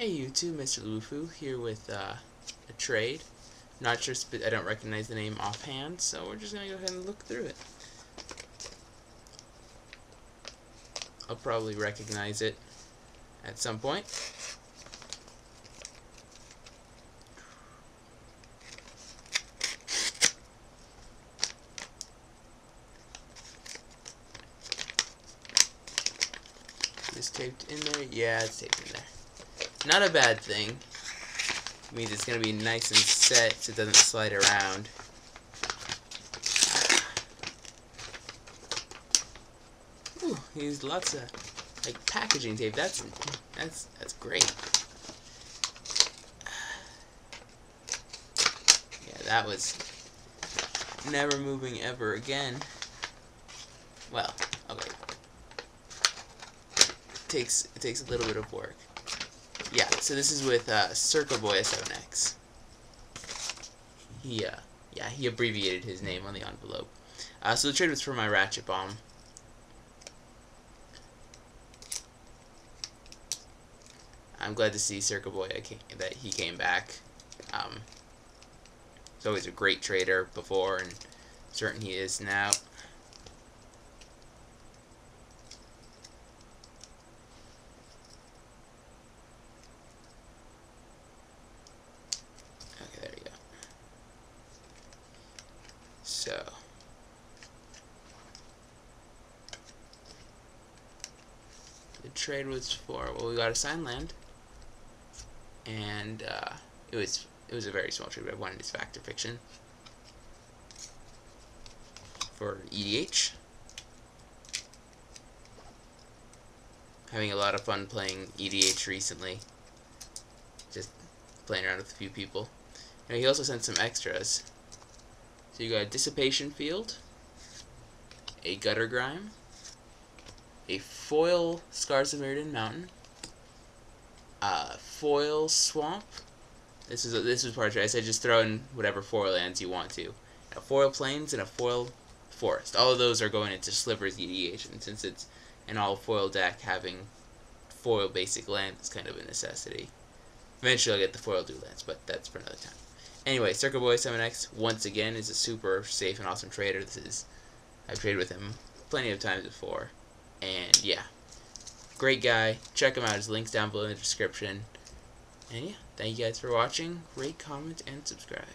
Hey YouTube, Mr. LuBuFu here with uh, a trade. Not sure, I don't recognize the name offhand, so we're just gonna go ahead and look through it. I'll probably recognize it at some point. Is taped in there? Yeah, it's taped in there. Not a bad thing. It means it's going to be nice and set so it doesn't slide around. Ooh, used lots of like packaging tape. That's that's that's great. Yeah, that was never moving ever again. Well, okay. It takes it takes a little bit of work yeah, so this is with uh, Circa Boy S7X. He, uh, yeah, he abbreviated his name on the envelope. Uh, so the trade was for my Ratchet Bomb. I'm glad to see Circa Boy that he came back. Um, he's always a great trader before, and certain he is now. So. The trade was for, well, we got assigned land. And uh, it was it was a very small trade, but I wanted this Fact or Fiction for EDH. Having a lot of fun playing EDH recently. Just playing around with a few people. And he also sent some extras. So you got a Dissipation Field, a Gutter Grime, a Foil Scars of Mirrodin Mountain, a Foil Swamp. This is a, this is part of. I said just throw in whatever foil lands you want to. A Foil Plains and a Foil Forest. All of those are going into Slivers EDH, and since it's an all foil deck, having foil basic land is kind of a necessity. Eventually I'll get the foil dual lands, but that's for another time. Anyway, Circa Boy 7X, once again, is a super safe and awesome trader. This is, I've traded with him plenty of times before. And, yeah. Great guy. Check him out. His link's down below in the description. And, yeah, thank you guys for watching. Rate, comment, and subscribe.